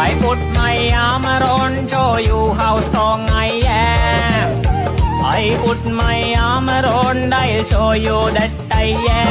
ายพุดไม่ยามร้อนโชอยู่เฮาสองไงแย่ไอุ้ดไม่ยามร้อนได้โชอยู่เด็ดใจแย่